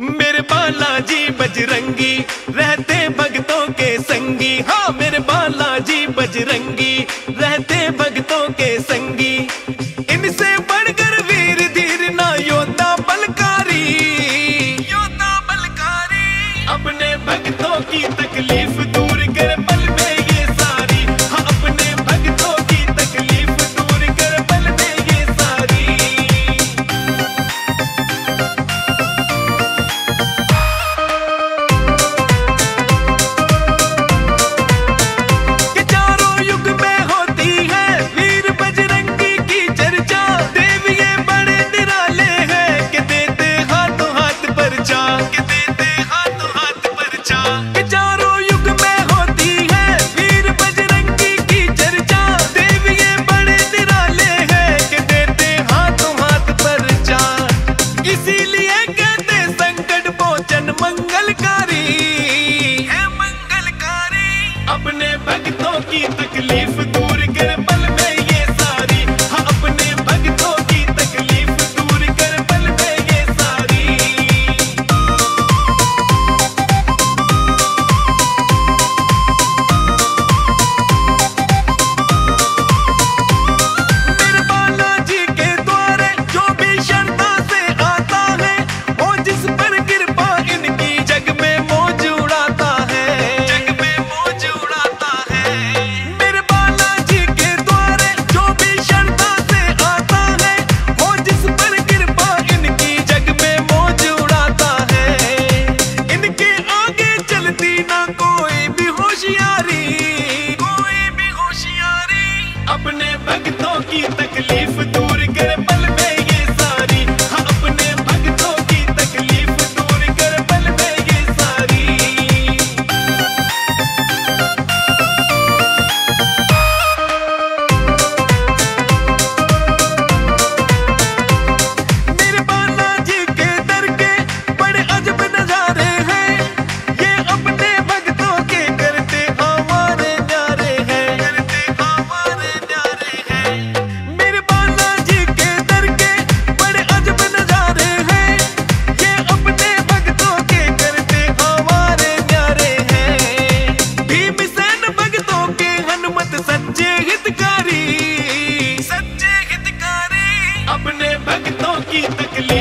मेरे बालाजी बजरंगी, रहते भगतों के संगी। हाँ मेरे बालाजी बजरंगी, रहते भगतों के संगी। अपने भक्तों की तकलीफ़ की तकलीफ